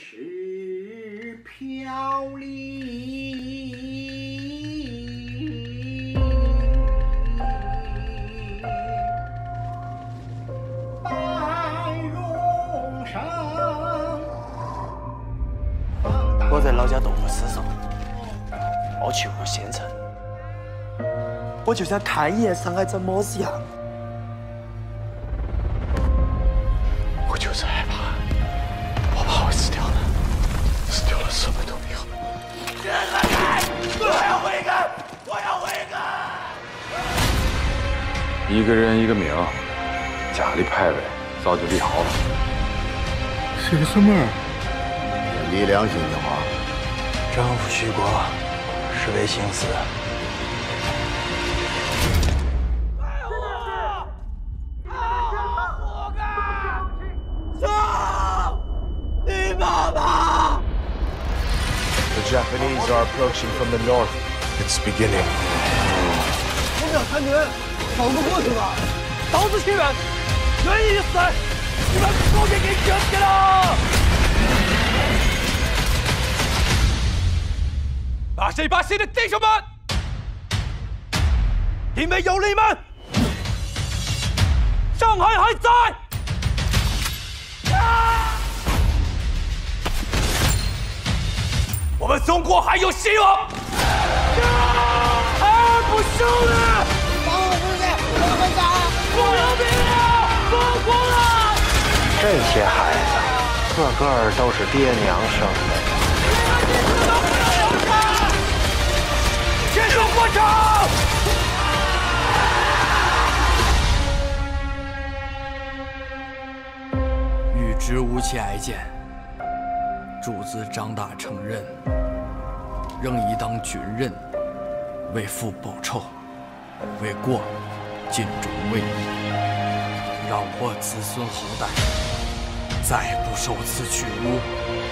是飘零。我在老家豆腐丝上，我去过县城，我就想看一眼上海怎么子样。一个人一个命，家里牌位早就立好了。是个什么？理良心的话，丈夫许过，是为情死。你爸爸！The Japanese are approaching from the north. It's beginning. 我们要参军，跑不过去吧？刀子前面，愿意死，你们都给给卷起了！八十一八线的弟兄们，因为有你们，上海还在。啊我们中国还有希望！二不休了！这些孩子，个个都是爹娘生的。结束过程！欲知无期爱见，主子长大成人，仍宜当军人，为父报仇，为国尽忠为义，让我子孙后代再不受此屈辱。